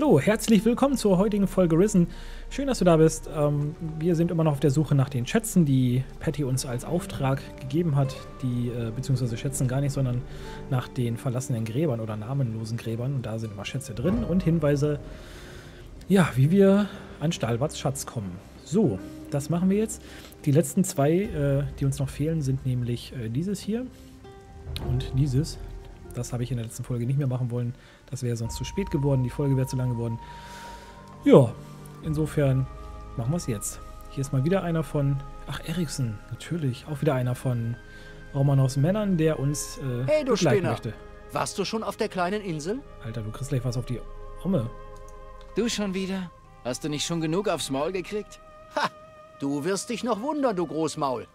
Hallo, herzlich willkommen zur heutigen Folge Risen. Schön, dass du da bist. Ähm, wir sind immer noch auf der Suche nach den Schätzen, die Patty uns als Auftrag gegeben hat. Die, äh, beziehungsweise Schätzen gar nicht, sondern nach den verlassenen Gräbern oder namenlosen Gräbern. Und da sind immer Schätze drin und Hinweise, ja, wie wir an Stahlbarts Schatz kommen. So, das machen wir jetzt. Die letzten zwei, äh, die uns noch fehlen, sind nämlich äh, dieses hier und dieses. Das habe ich in der letzten Folge nicht mehr machen wollen. Das wäre sonst zu spät geworden. Die Folge wäre zu lang geworden. Ja, insofern machen wir es jetzt. Hier ist mal wieder einer von... Ach, Eriksen, natürlich. Auch wieder einer von Romanovs Männern, der uns äh, hey, du begleiten Spinner. möchte. Warst du schon auf der kleinen Insel? Alter, du kriegst gleich was auf die Omme. Du schon wieder? Hast du nicht schon genug aufs Maul gekriegt? Ha! Du wirst dich noch wundern, du Großmaul.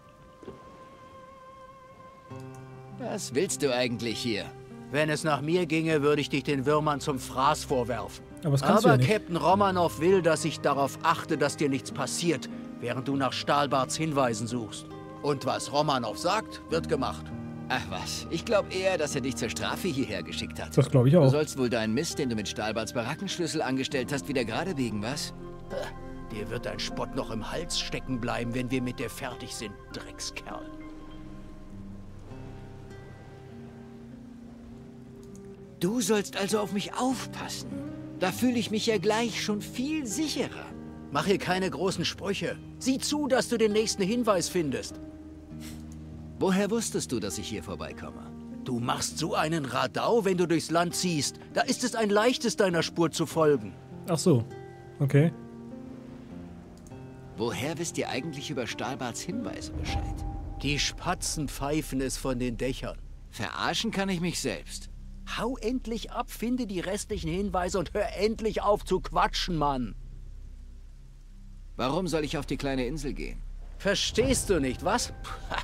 Was willst du eigentlich hier? Wenn es nach mir ginge, würde ich dich den Würmern zum Fraß vorwerfen. Aber du Aber ja nicht. Captain Romanov will, dass ich darauf achte, dass dir nichts passiert, während du nach Stahlbarts Hinweisen suchst. Und was Romanov sagt, wird gemacht. Ach was, ich glaube eher, dass er dich zur Strafe hierher geschickt hat. Das glaube ich Du auch. sollst wohl deinen Mist, den du mit Stahlbarts Barackenschlüssel angestellt hast, wieder gerade biegen, was? Dir wird dein Spott noch im Hals stecken bleiben, wenn wir mit dir fertig sind, Dreckskerl. Du sollst also auf mich aufpassen. Da fühle ich mich ja gleich schon viel sicherer. Mach hier keine großen Sprüche. Sieh zu, dass du den nächsten Hinweis findest. Woher wusstest du, dass ich hier vorbeikomme? Du machst so einen Radau, wenn du durchs Land ziehst. Da ist es ein leichtes, deiner Spur zu folgen. Ach so. Okay. Woher wisst ihr eigentlich über Stahlbarts Hinweise Bescheid? Die Spatzen pfeifen es von den Dächern. Verarschen kann ich mich selbst. Hau endlich ab, finde die restlichen Hinweise und hör endlich auf zu quatschen, Mann. Warum soll ich auf die kleine Insel gehen? Verstehst du nicht, was? Ha,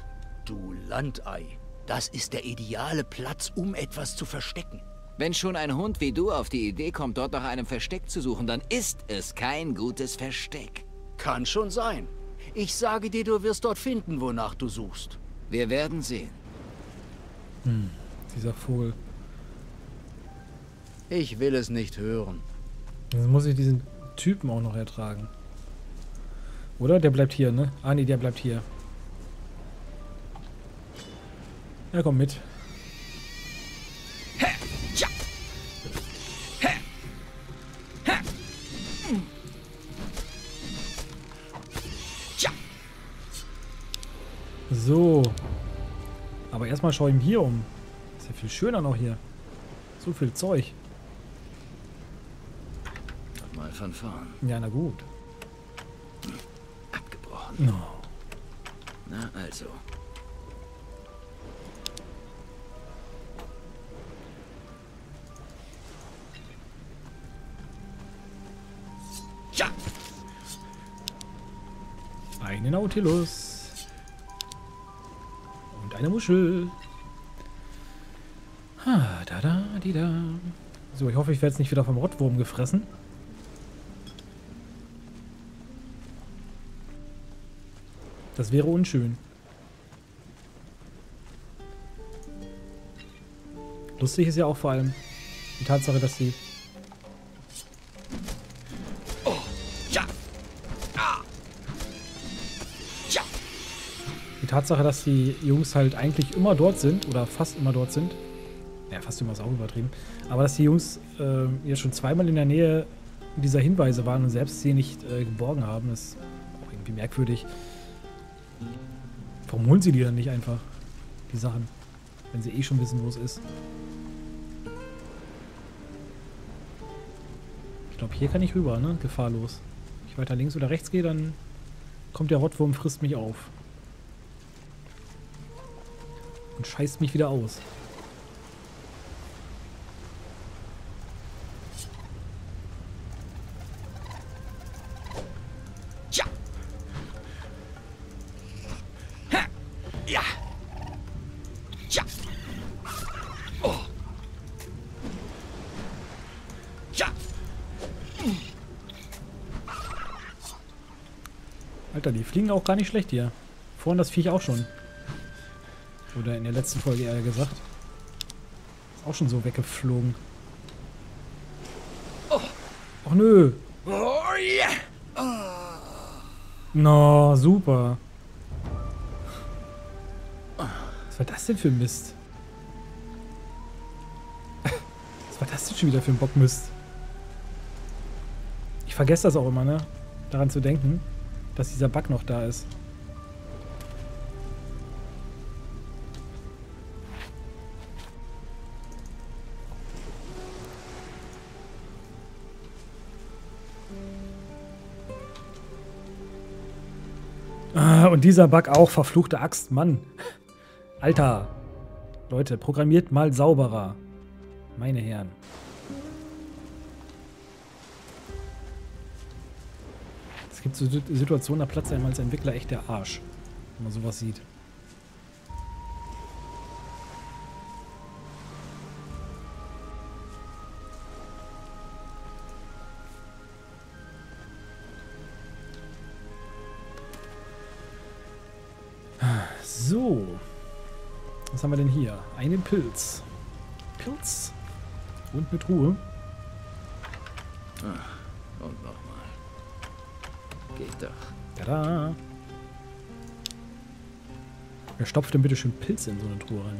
du Landei. Das ist der ideale Platz, um etwas zu verstecken. Wenn schon ein Hund wie du auf die Idee kommt, dort nach einem Versteck zu suchen, dann ist es kein gutes Versteck. Kann schon sein. Ich sage dir, du wirst dort finden, wonach du suchst. Wir werden sehen. Dieser Vogel. Ich will es nicht hören. Dann muss ich diesen Typen auch noch ertragen. Oder? Der bleibt hier, ne? Ah, nee, der bleibt hier. Ja, komm mit. So. Aber erstmal schau ihm hier um. Ist ja viel schöner noch hier. So viel Zeug. Mal von vorn. Ja, na gut. Abgebrochen. No. Na also. Ja, Eine Nautilus. Und eine Muschel. Ha, da, da, die, da. So, ich hoffe, ich werde jetzt nicht wieder vom Rottwurm gefressen. Das wäre unschön. Lustig ist ja auch vor allem die Tatsache, dass sie ja, ja. Die Tatsache, dass die Jungs halt eigentlich immer dort sind oder fast immer dort sind. Ja, fast immer ist auch übertrieben. Aber dass die Jungs äh, ja schon zweimal in der Nähe dieser Hinweise waren und selbst sie nicht äh, geborgen haben, ist auch irgendwie merkwürdig. Warum holen sie die dann nicht einfach? Die Sachen. Wenn sie eh schon wissen, wo es ist. Ich glaube, hier kann ich rüber, ne? Gefahrlos. Wenn ich weiter links oder rechts gehe, dann kommt der Rottwurm, frisst mich auf. Und scheißt mich wieder aus. Fliegen auch gar nicht schlecht hier. Vorhin das Viech auch schon. Oder in der letzten Folge eher gesagt. Ist auch schon so weggeflogen. Ach nö. Oh yeah! No, super. Was war das denn für ein Mist? Was war das denn schon wieder für ein Bockmist? Ich vergesse das auch immer, ne? Daran zu denken, dass dieser Bug noch da ist. Ah, und dieser Bug auch, verfluchte Axt, Mann. Alter. Leute, programmiert mal sauberer. Meine Herren. Gibt so Sit- Situationen, da platzt einem als Entwickler echt der Arsch, wenn man sowas sieht. So. Was haben wir denn hier? Einen Pilz. Pilz. Und eine Truhe. Und nochmal. Geht doch. Tada. Wer stopft denn bitte schön Pilze in so eine Truhe rein?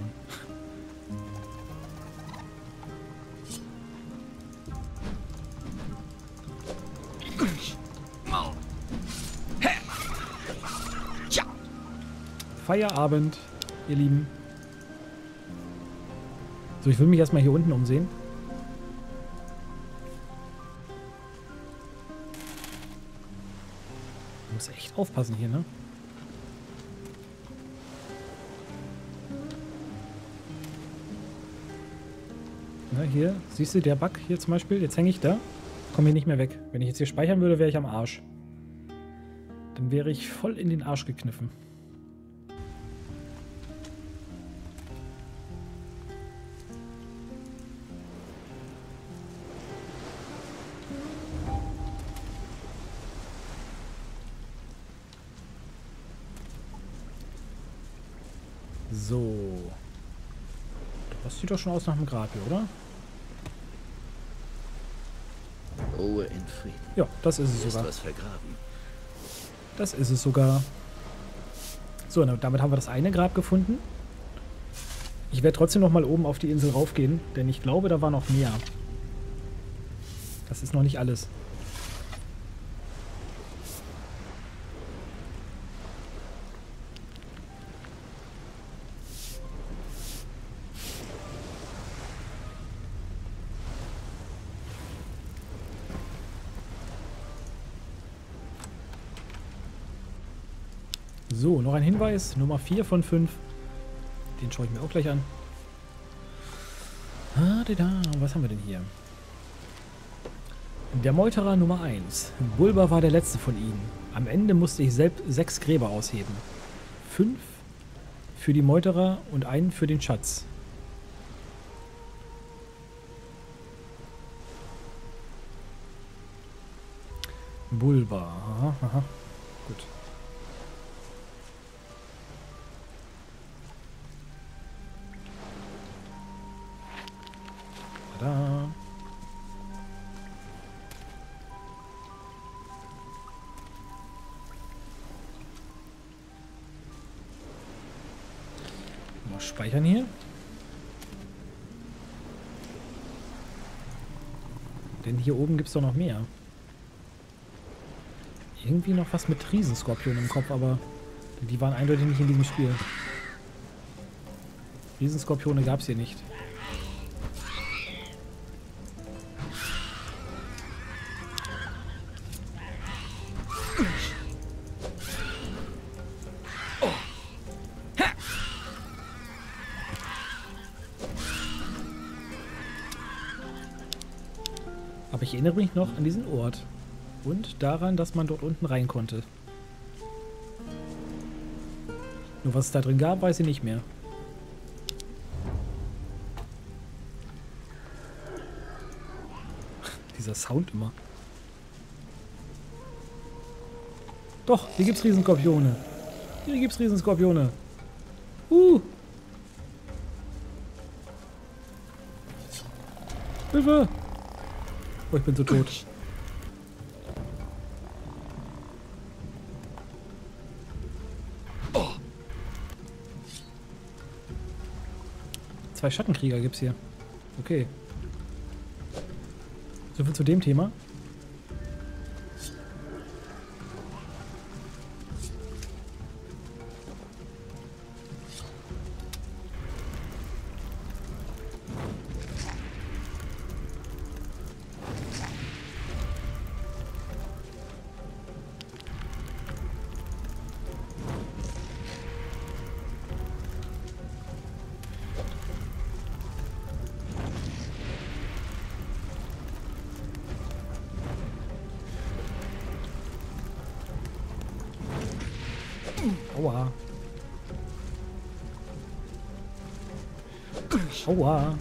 Feierabend, ihr Lieben. So, ich will mich erstmal hier unten umsehen. Muss echt aufpassen hier, ne? Na, hier, siehst du, der Bug hier zum Beispiel, jetzt hänge ich da, komme hier nicht mehr weg. Wenn ich jetzt hier speichern würde, wäre ich am Arsch. Dann wäre ich voll in den Arsch gekniffen. Sieht doch schon aus nach einem Grab hier, oder? Ruhe in Frieden. Ja, das ist es sogar. Das ist es sogar. So, damit haben wir das eine Grab gefunden. Ich werde trotzdem noch mal oben auf die Insel raufgehen, denn ich glaube, da war noch mehr. Das ist noch nicht alles. So, noch ein Hinweis, Nummer 4 von 5. Den schaue ich mir auch gleich an. Ah. Was haben wir denn hier? Der Meuterer Nummer 1. Bulba war der letzte von ihnen. Am Ende musste ich selbst sechs Gräber ausheben. Fünf für die Meuterer und einen für den Schatz. Bulba. Aha, aha. Gut. Tada. Mal speichern hier. Denn hier oben gibt es doch noch mehr. Irgendwie noch was mit Riesenskorpion im Kopf, aber die waren eindeutig nicht in diesem Spiel. Riesenskorpione gab es hier nicht. Aber ich erinnere mich noch an diesen Ort. Und daran, dass man dort unten rein konnte. Nur was es da drin gab, weiß ich nicht mehr. Dieser Sound immer. Doch, hier gibt's Riesenskorpione. Hier gibt's Riesenskorpione. Uh. Hilfe! Oh, ich bin so tot. Oh. Zwei Schattenkrieger gibt's hier. Okay. Soviel zu dem Thema. Aua. Aua.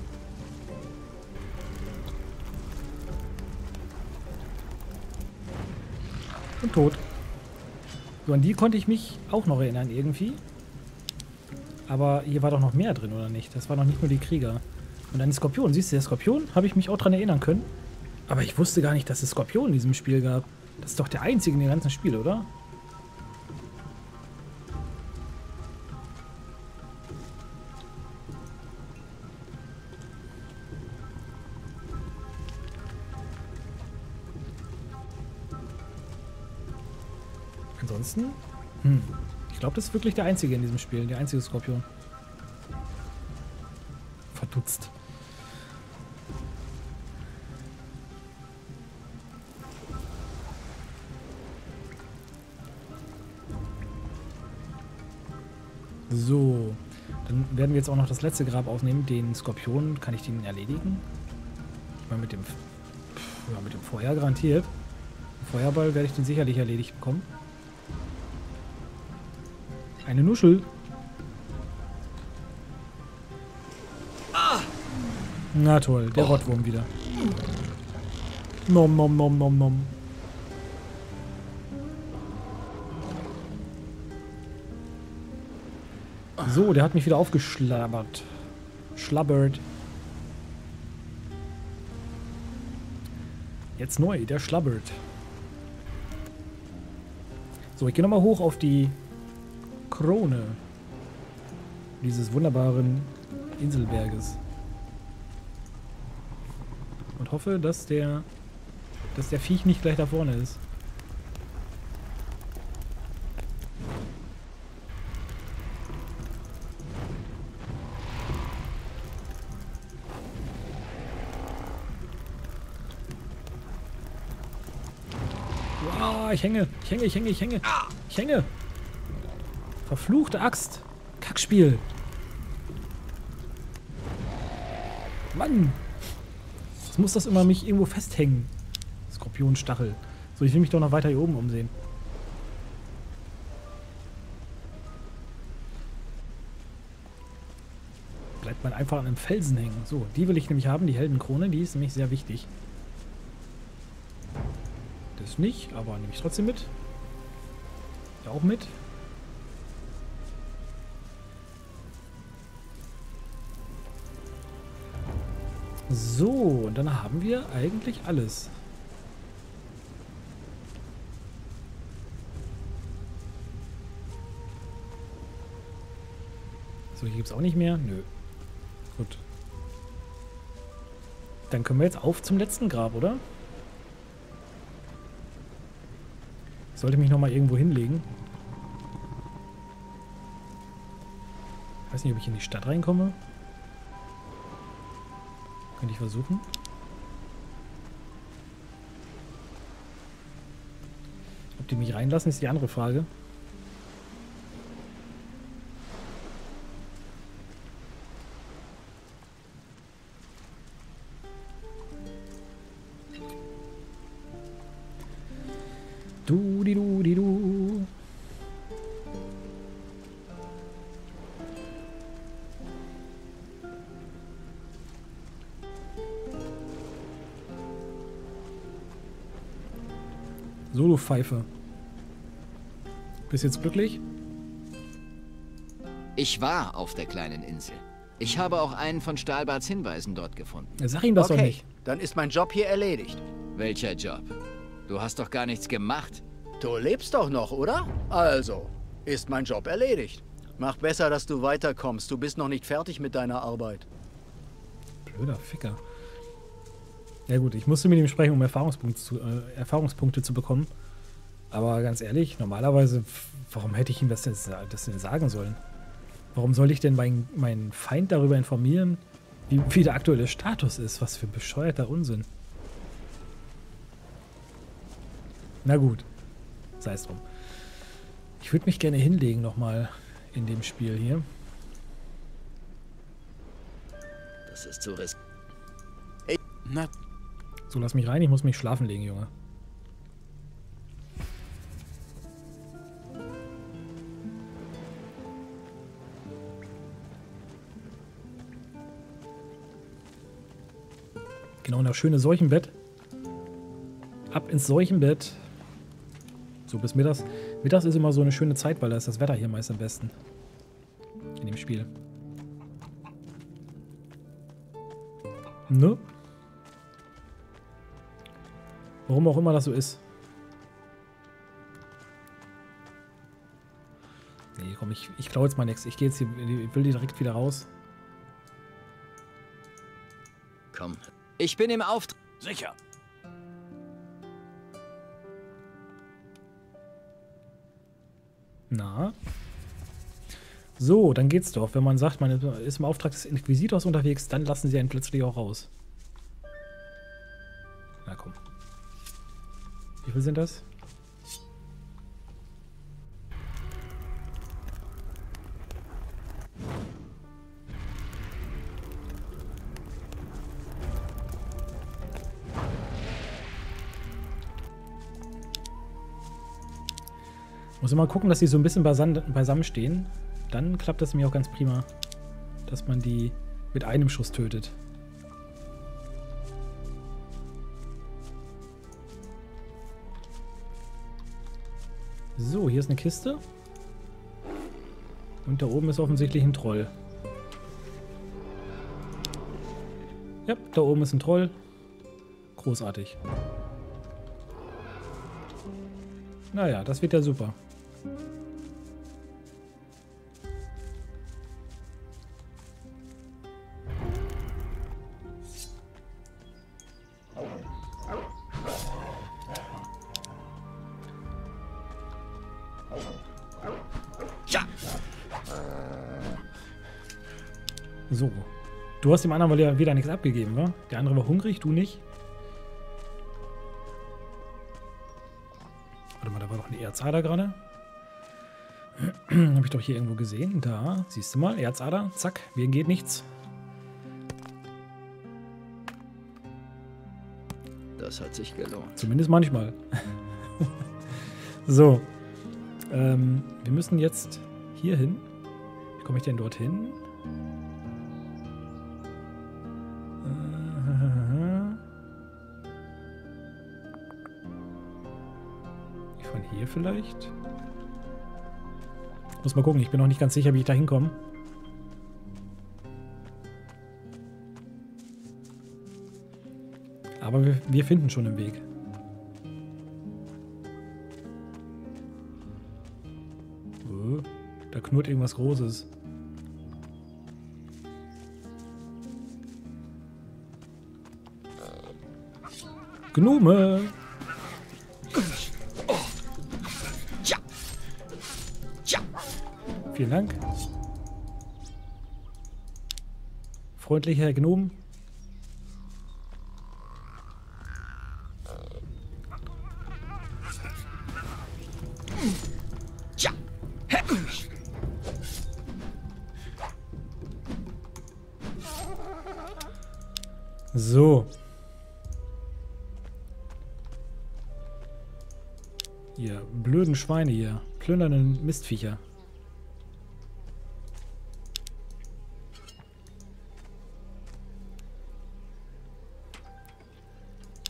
Und tot. So, an die konnte ich mich auch noch erinnern irgendwie. Aber hier war doch noch mehr drin, oder nicht? Das war doch nicht nur die Krieger. Und den Skorpion. Siehst du, der Skorpion habe ich mich auch dran erinnern können. Aber ich wusste gar nicht, dass es Skorpion in diesem Spiel gab. Das ist doch der einzige in dem ganzen Spiel, oder? Ich glaube, das ist wirklich der einzige in diesem Spiel, der einzige Skorpion. Verdutzt. So, dann werden wir jetzt auch noch das letzte Grab aufnehmen. Den Skorpion, kann ich den erledigen? Ich meine, mit dem, pff, ja, mit dem Feuer garantiert. Feuerball werde ich den sicherlich erledigt bekommen. Eine Nuschel. Na toll, der Rottwurm wieder. Nom nom nom nom nom. So, der hat mich wieder aufgeschlabbert. Schlabbert. Jetzt neu, der schlabbert. So, ich gehe nochmal hoch auf die Krone dieses wunderbaren Inselberges. Und hoffe, dass der, dass der Viech nicht gleich da vorne ist. Ich hänge, ich hänge, ich hänge, ich hänge. Ich hänge. Verfluchte Axt. Kackspiel. Mann. Jetzt muss das immer mich irgendwo festhängen. Skorpionstachel. So, ich will mich doch noch weiter hier oben umsehen. Bleibt man einfach an einem Felsen hängen. So, die will ich nämlich haben, die Heldenkrone. Die ist nämlich sehr wichtig. Das nicht, aber nehme ich trotzdem mit. Ja, auch mit. So, und dann haben wir eigentlich alles. So, hier gibt es auch nicht mehr? Nö. Gut. Dann können wir jetzt auf zum letzten Grab, oder? Ich sollte mich nochmal irgendwo hinlegen. Ich weiß nicht, ob ich in die Stadt reinkomme. Könnte ich versuchen. Ob die mich reinlassen, ist die andere Frage. Du, di, du, di, Solo-Pfeife. Bist jetzt glücklich? Ich war auf der kleinen Insel. Ich habe auch einen von Stahlbarts Hinweisen dort gefunden. Sag ihm das doch okay, nicht. dann ist mein Job hier erledigt. Welcher Job? Du hast doch gar nichts gemacht. Du lebst doch noch, oder? Also, ist mein Job erledigt. Mach besser, dass du weiterkommst. Du bist noch nicht fertig mit deiner Arbeit. Blöder Ficker. Ja gut, ich musste mit ihm sprechen, um Erfahrungspunkte zu, äh, Erfahrungspunkte zu bekommen. Aber ganz ehrlich, normalerweise, warum hätte ich ihm das denn, das denn sagen sollen? Warum soll ich denn meinen mein Feind darüber informieren, wie, wie der aktuelle Status ist? Was für bescheuerter Unsinn. Na gut, sei es drum. Ich würde mich gerne hinlegen nochmal in dem Spiel hier. Das ist zu riskant. Na, So, lass mich rein, ich muss mich schlafen legen, Junge. Genau, das schöne Seuchenbett. Ab ins Seuchenbett. So, bis mittags. Mittags ist immer so eine schöne Zeit, weil da ist das Wetter hier meist am besten. In dem Spiel. Ne? Warum auch immer das so ist. Nee, komm, ich, ich klaue jetzt mal nichts. Ich gehe jetzt hier, ich will die direkt wieder raus. Komm. Ich bin im Auftrag. sicher. Na? So, dann geht's doch. Wenn man sagt, man ist im Auftrag des Inquisitors unterwegs, dann lassen sie einen plötzlich auch raus. Na komm. Wie viel sind das? Muss immer gucken, dass sie so ein bisschen beisam- beisammen stehen. Dann klappt das nämlich auch ganz prima, dass man die mit einem Schuss tötet. So, hier ist eine Kiste. Und da oben ist offensichtlich ein Troll. Ja, da oben ist ein Troll. Großartig. Naja, das wird ja super. So. Du hast dem anderen ja wieder nichts abgegeben, wa? Der andere war hungrig, du nicht? Warte mal, da war doch eine Erzader gerade. Habe ich doch hier irgendwo gesehen. Da, siehst du mal, Erzader. Zack, mir geht nichts. Das hat sich gelohnt. Zumindest manchmal. so. Ähm, wir müssen jetzt hier hin. Wie komme ich denn dorthin? Vielleicht? Muss mal gucken, ich bin noch nicht ganz sicher, wie ich da hinkomme. Aber wir, wir finden schon einen Weg. Äh, Da knurrt irgendwas Großes. Gnome! Vielen Dank. Freundlicher Herr Gnome. Tja. So. Ihr blöden Schweine hier. Plündernden Mistviecher.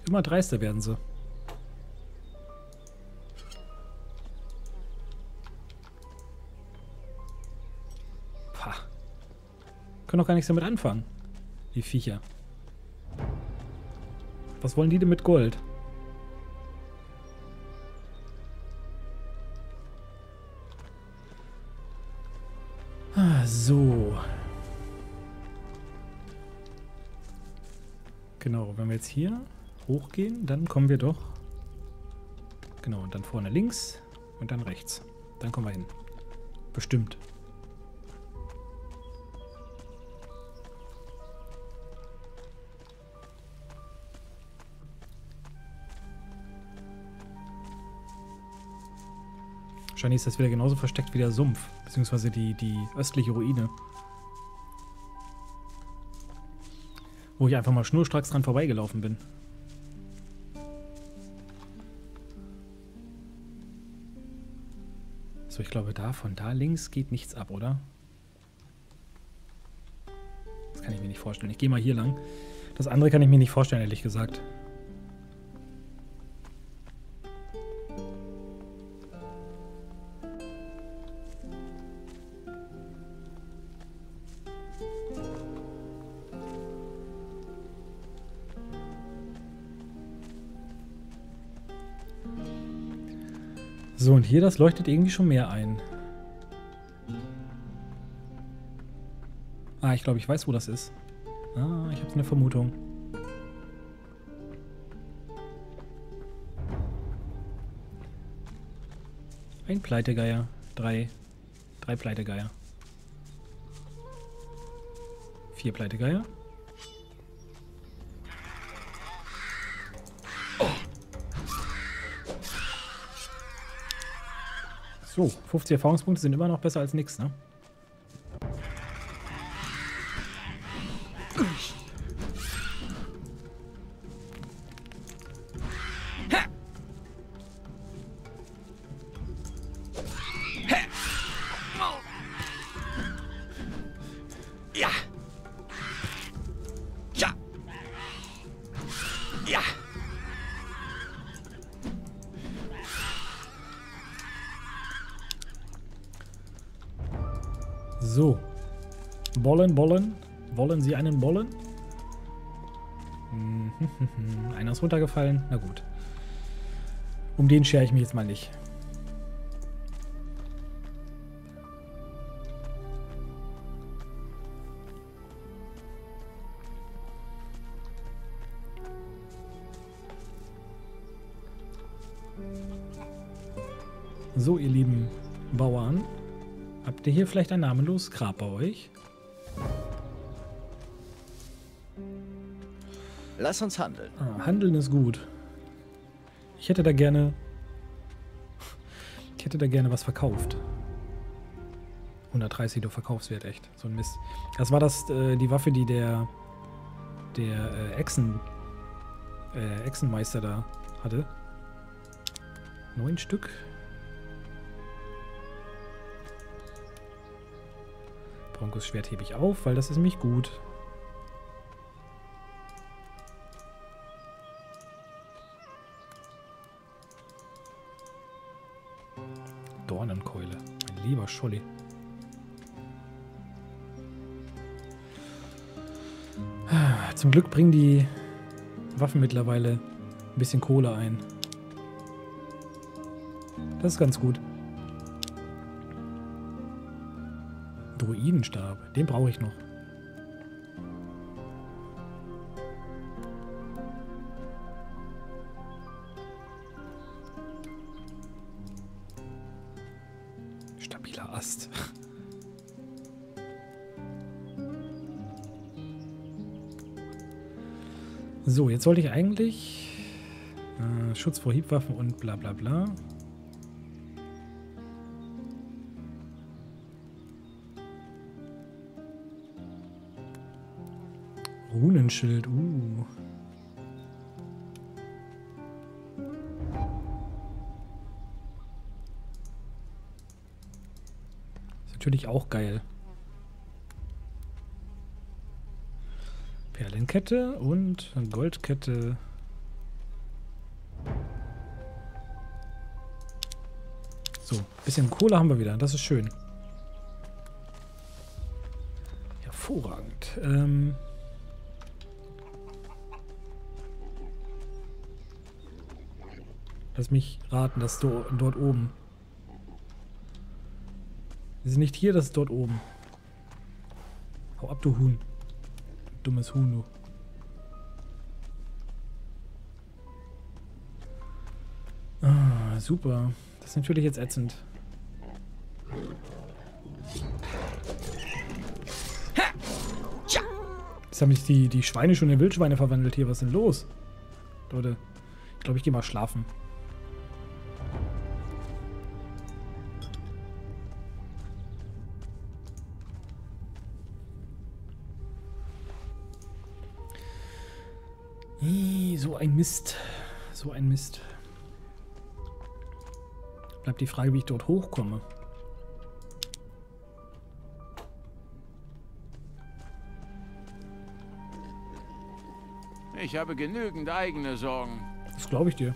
Immer dreister werden sie. Pah. Können doch gar nichts damit anfangen. Die Viecher. Was wollen die denn mit Gold? Ah, so. Genau, wenn wir jetzt hier hochgehen, dann kommen wir doch... Genau, und dann vorne links und dann rechts. Dann kommen wir hin. Bestimmt. Wahrscheinlich ist das wieder genauso versteckt wie der Sumpf, beziehungsweise die, die östliche Ruine. Wo ich einfach mal schnurstracks dran vorbeigelaufen bin. So, ich glaube, da von da links geht nichts ab, oder? Das kann ich mir nicht vorstellen. Ich gehe mal hier lang. Das andere kann ich mir nicht vorstellen, ehrlich gesagt. Und hier, das leuchtet irgendwie schon mehr ein. Ah, ich glaube, ich weiß, wo das ist. Ah, ich habe eine Vermutung. Ein Pleitegeier. Drei. Drei Pleitegeier. Vier Pleitegeier. So, 50 Erfahrungspunkte sind immer noch besser als nichts, ne? Einen Bollen? Hm, Einer ist runtergefallen. Na gut. Um den schere ich mich jetzt mal nicht. So, ihr lieben Bauern. Habt ihr hier vielleicht ein namenloses Grab bei euch? Lass uns handeln. Ah, Handeln ist gut. Ich hätte da gerne... Ich hätte da gerne was verkauft. 130 du Verkaufswert, echt. So ein Mist. Das war das, äh, die Waffe, die der... Der äh, Echsen... Äh, Echsenmeister da hatte. Neun Stück. Broncos Schwert hebe ich auf, weil das ist nämlich gut. Scholli. Zum Glück bringen die Waffen mittlerweile ein bisschen Kohle ein. Das ist ganz gut. Druidenstab. Den brauche ich noch. Jetzt sollte ich eigentlich äh, Schutz vor Hiebwaffen und bla bla bla. Runenschild, uh. Ist natürlich auch geil. Perlenkette und Goldkette. So, bisschen Kohle haben wir wieder. Das ist schön. Hervorragend. Ähm... Lass mich raten, das ist do dort oben. Wir sind nicht hier, das ist dort oben. Hau ab, du Huhn dummes Huhn, du. Ah, super. Das ist natürlich jetzt ätzend. Jetzt haben sich die, die Schweine schon in Wildschweine verwandelt hier. Was ist denn los? Leute, ich glaube, ich gehe mal schlafen. Mist. So ein Mist. Bleibt die Frage, wie ich dort hochkomme. Ich habe genügend eigene Sorgen. Das glaube ich dir.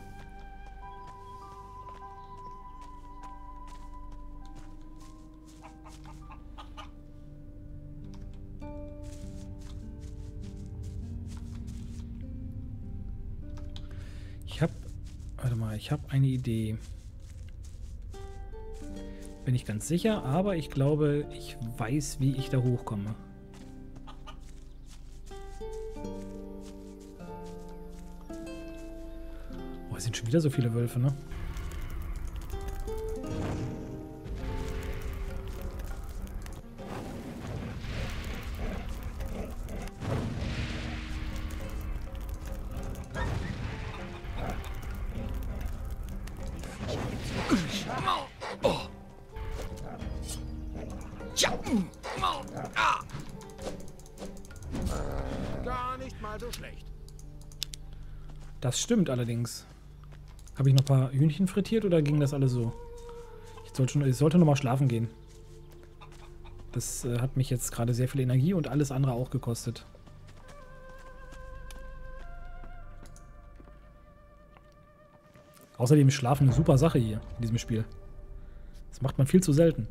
Ich habe eine Idee. Bin ich ganz sicher, aber ich glaube, ich weiß, wie ich da hochkomme. Oh, es sind schon wieder so viele Wölfe, ne? Stimmt allerdings. Habe ich noch ein paar Hühnchen frittiert oder ging das alles so? Ich sollte, ich sollte noch mal schlafen gehen. Das äh, hat mich jetzt gerade sehr viel Energie und alles andere auch gekostet. Außerdem ist Schlafen eine super Sache hier in diesem Spiel. Das macht man viel zu selten.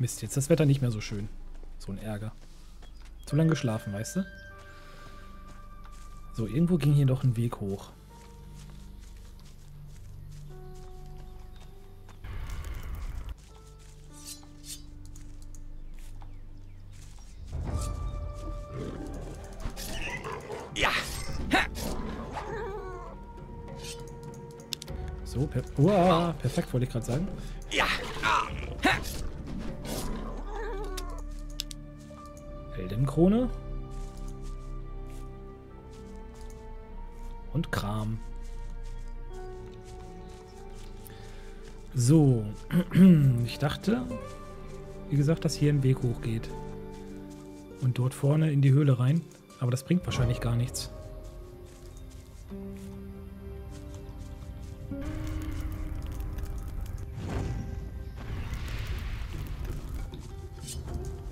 Mist, jetzt das Wetter nicht mehr so schön. So ein Ärger. Zu lange geschlafen, weißt du? So, irgendwo ging hier noch ein Weg hoch. So, per Uah, perfekt, wollte ich gerade sagen. Heldenkrone. Und Kram. So. Ich dachte, wie gesagt, dass hier ein Weg hochgeht. Und dort vorne in die Höhle rein. Aber das bringt wahrscheinlich gar nichts.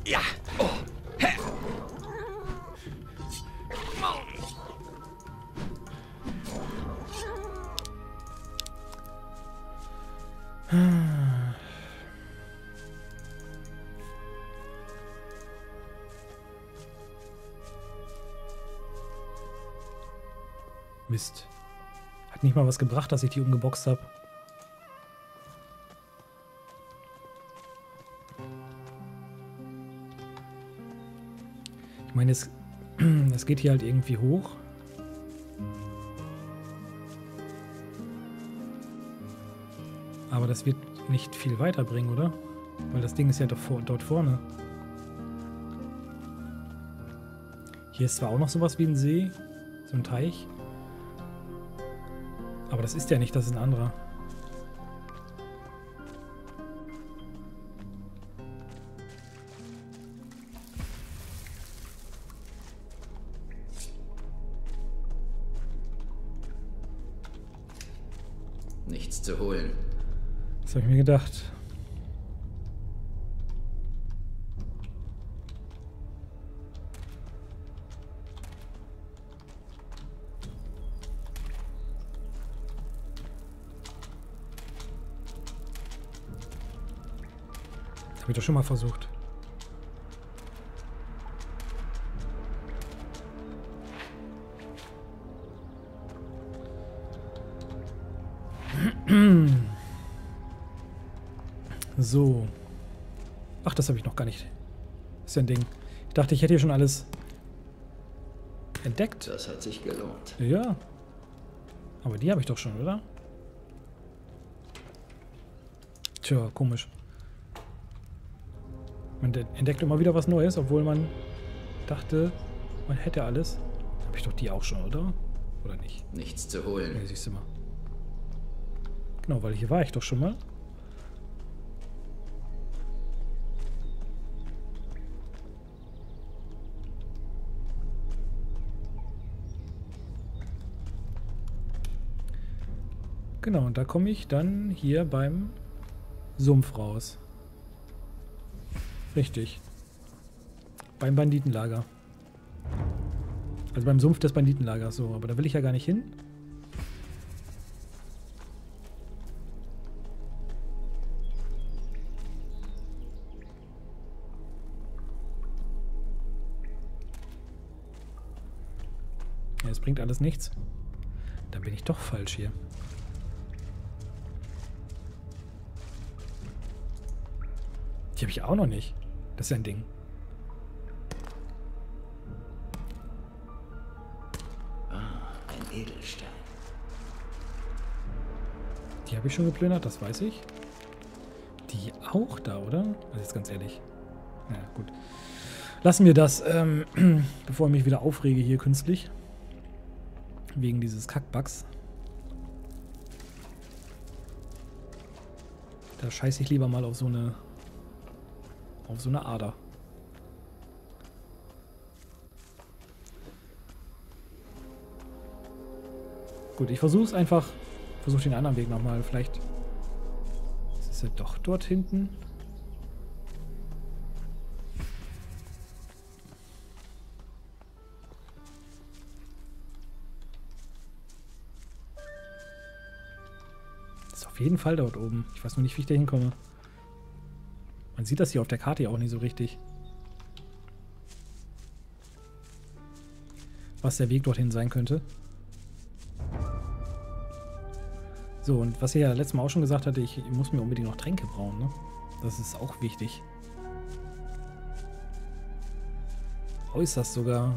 Mist. Nicht mal was gebracht, dass ich die umgeboxt habe. Ich meine, es, es geht hier halt irgendwie hoch. Aber das wird nicht viel weiterbringen, oder? Weil das Ding ist ja doch vor, dort vorne. Hier ist zwar auch noch sowas wie ein See, so ein Teich. Aber das ist ja nicht, das ist ein anderer. Habe ich doch schon mal versucht. So. Ach, das habe ich noch gar nicht. Ist ja ein Ding. Ich dachte, ich hätte hier schon alles entdeckt. Das hat sich gelohnt. Ja. Aber die habe ich doch schon, oder? Tja, komisch. Man de- entdeckt immer wieder was Neues, obwohl man dachte, man hätte alles. Habe ich doch die auch schon, oder? Oder nicht? Nichts zu holen. Nee, siehst du mal. Genau, weil hier war ich doch schon mal. Genau, und da komme ich dann hier beim Sumpf raus. Richtig. Beim Banditenlager. Also beim Sumpf des Banditenlagers, so. Aber da will ich ja gar nicht hin. Ja, es bringt alles nichts. Dann bin ich doch falsch hier. Die habe ich auch noch nicht. Das ist ja ein Ding. Ein Edelstein. Die habe ich schon geplündert, das weiß ich. Die auch da, oder? Also jetzt ganz ehrlich. Na ja, gut. Lassen wir das, ähm, bevor ich mich wieder aufrege hier künstlich. Wegen dieses Kackbugs. Da scheiße ich lieber mal auf so eine auf so eine Ader. Gut, ich versuche es einfach. Versuche den anderen Weg nochmal. Vielleicht ist er doch dort hinten. Ist auf jeden Fall dort oben. Ich weiß nur nicht, wie ich da hinkomme. Man sieht das hier auf der Karte ja auch nicht so richtig. Was der Weg dorthin sein könnte. So, und was ich ja letztes Mal auch schon gesagt hatte, ich muss mir unbedingt noch Tränke brauen, ne? Das ist auch wichtig. Äußerst sogar.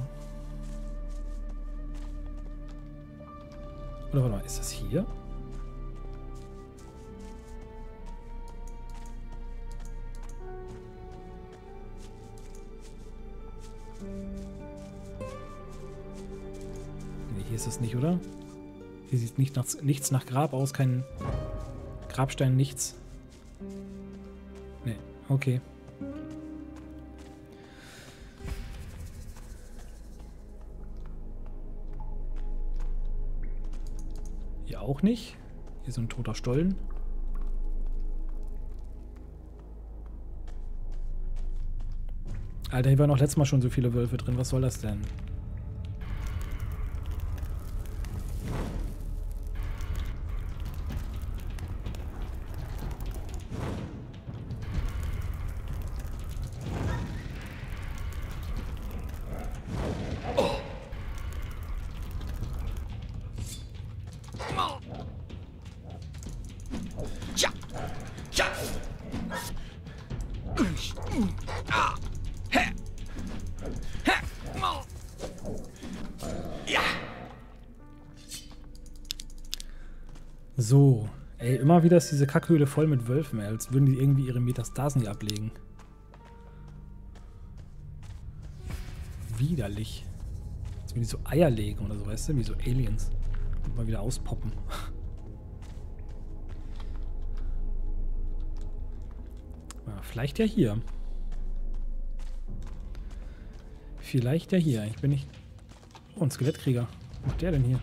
Oder warte mal, ist das hier? Ist es nicht, oder? Hier sieht nicht nach, nichts nach Grab aus, kein Grabstein, nichts. Nee, okay. Hier auch nicht. Hier so ein toter Stollen. Alter, hier waren auch letztes Mal schon so viele Wölfe drin. Was soll das denn? So. Ey, immer wieder ist diese Kackhöhle voll mit Wölfen, ey, als würden die irgendwie ihre Metastasen hier ablegen. Widerlich. Als würden die so Eier legen oder so, weißt du? Wie so Aliens. Und mal wieder auspoppen. Ah, vielleicht ja hier. Vielleicht ja hier. Ich bin nicht... Oh, ein Skelettkrieger. Was macht der denn hier?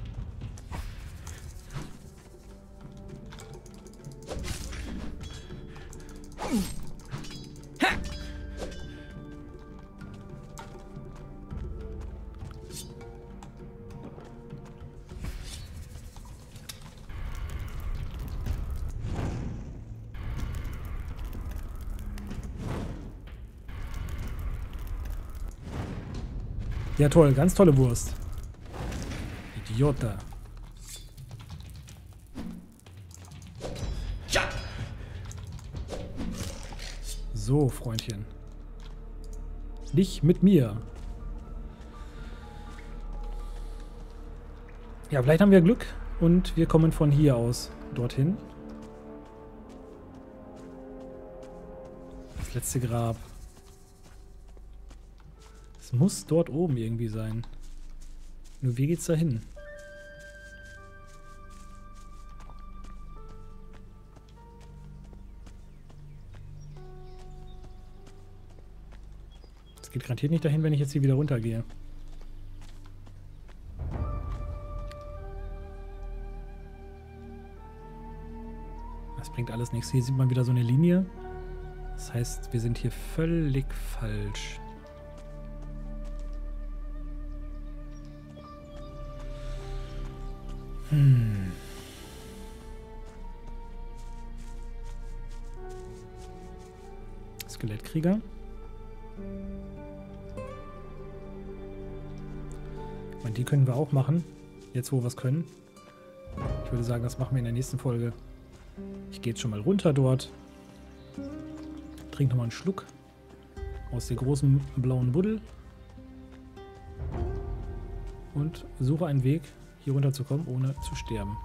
Ja, toll. Ganz tolle Wurst. Idiota. So, Freundchen. Nicht mit mir. Ja, vielleicht haben wir Glück und wir kommen von hier aus dorthin. Das letzte Grab. Es muss dort oben irgendwie sein. Nur wie geht's da hin? Es geht garantiert nicht dahin, wenn ich jetzt hier wieder runtergehe. Das bringt alles nichts. Hier sieht man wieder so eine Linie. Das heißt, wir sind hier völlig falsch. Hm. Skelettkrieger. Meine, die können wir auch machen. Jetzt, wo wir es können. Ich würde sagen, das machen wir in der nächsten Folge. Ich gehe jetzt schon mal runter dort. Trink nochmal einen Schluck aus der großen blauen Buddel. Und suche einen Weg, hier runterzukommen, ohne zu sterben.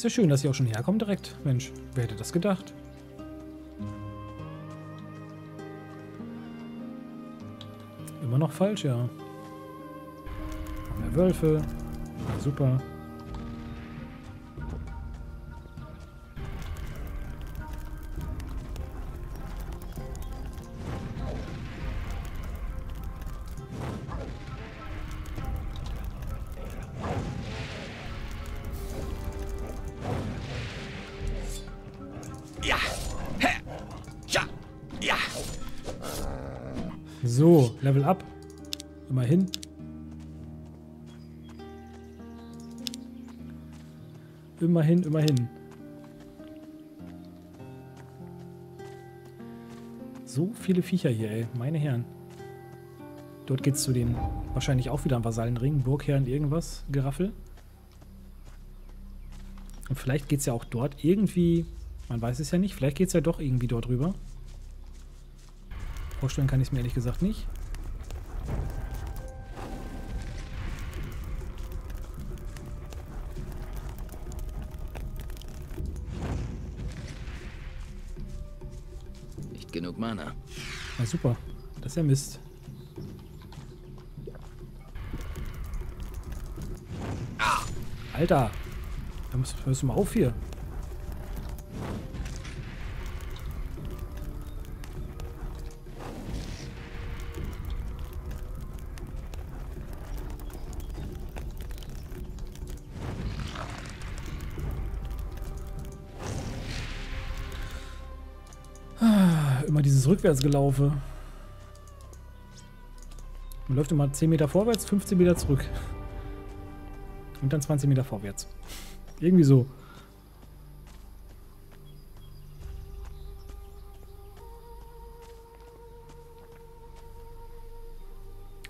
Ist ja schön, dass ihr auch schon herkommt direkt. Mensch, wer hätte das gedacht? Immer noch falsch, ja. Mehr Wölfe. Ja, super. Level up. Immerhin. Immerhin, immerhin. So viele Viecher hier, ey. Meine Herren. Dort geht's zu den wahrscheinlich auch wieder am Vasallenring. Burgherren irgendwas, Geraffel. Und vielleicht geht's ja auch dort irgendwie... Man weiß es ja nicht. Vielleicht geht's ja doch irgendwie dort rüber. Vorstellen kann ich es mir ehrlich gesagt nicht. Mana. Na super. Das ist ja Mist. Alter! Hörst du mal auf hier? Immer dieses Rückwärtsgelaufe. Man läuft immer 10 Meter vorwärts, 15 Meter zurück. Und dann 20 Meter vorwärts. Irgendwie so.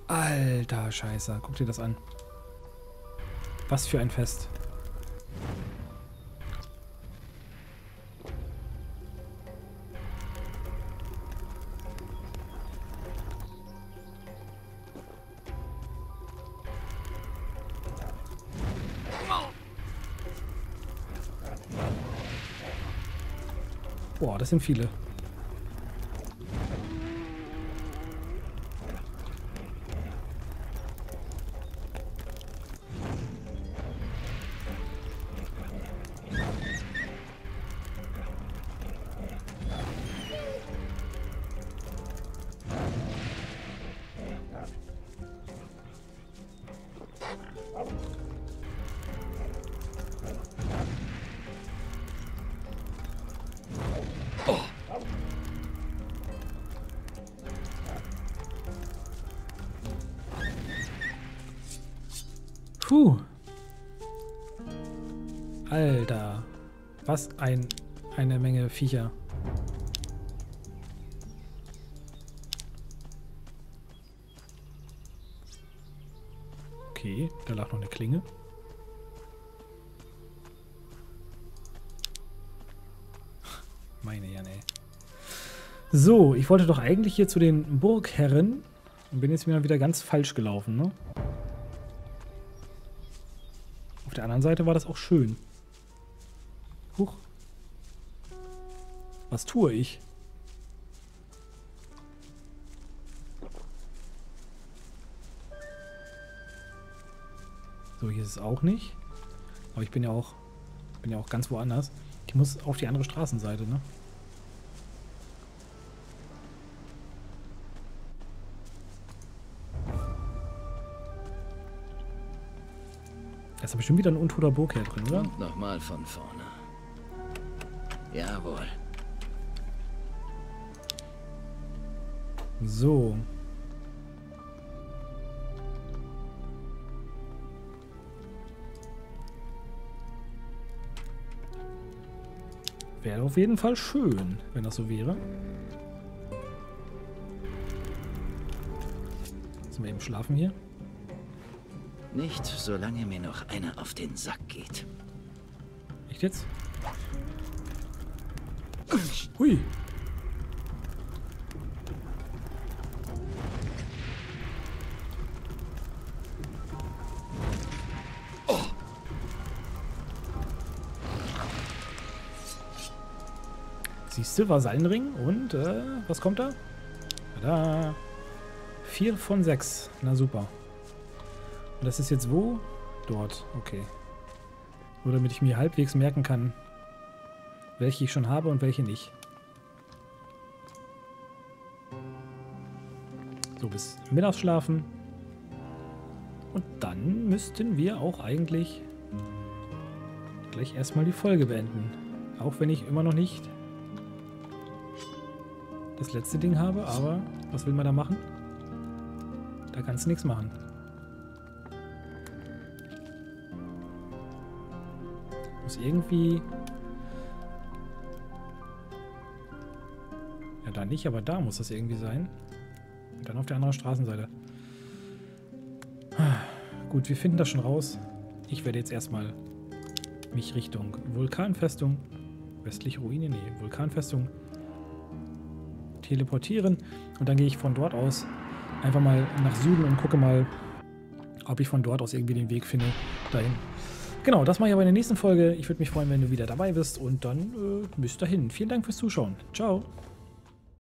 Alter Scheiße, guck dir das an. Was für ein Fest. Boah, das sind viele. Was ein, eine Menge Viecher. Okay, da lag noch eine Klinge. Meine Jan, ey. So, ich wollte doch eigentlich hier zu den Burgherren und bin jetzt wieder ganz falsch gelaufen, ne? Auf der anderen Seite war das auch schön. Huch. Was tue ich? So, hier ist es auch nicht. Aber ich bin ja auch, bin ja auch ganz woanders. Ich muss auf die andere Straßenseite, ne? Da ist bestimmt wieder ein untoter Burgherr drin, oder? Und nochmal von vorne. Jawohl. So. Wäre auf jeden Fall schön, wenn das so wäre. Jetzt mal eben schlafen hier. Nicht, solange mir noch einer auf den Sack geht. Echt jetzt? Hui. Siehst du, Vasallenring und äh, was kommt da? Da. Vier von sechs. Na super. Und das ist jetzt wo? Dort. Okay. Nur damit ich mir halbwegs merken kann, welche ich schon habe und welche nicht. So, bis Mittagsschlafen. Und dann müssten wir auch eigentlich gleich erstmal die Folge beenden. Auch wenn ich immer noch nicht das letzte Ding habe, aber was will man da machen? Da kannst du nichts machen. Muss irgendwie... Ja, da nicht, aber da muss das irgendwie sein. Dann auf der anderen Straßenseite. Gut, wir finden das schon raus. Ich werde jetzt erstmal mich Richtung Vulkanfestung, westliche Ruine, nee, Vulkanfestung teleportieren. Und dann gehe ich von dort aus einfach mal nach Süden und gucke mal, ob ich von dort aus irgendwie den Weg finde dahin. Genau, das mache ich aber in der nächsten Folge. Ich würde mich freuen, wenn du wieder dabei bist und dann äh, bis dahin. Vielen Dank fürs Zuschauen. Ciao.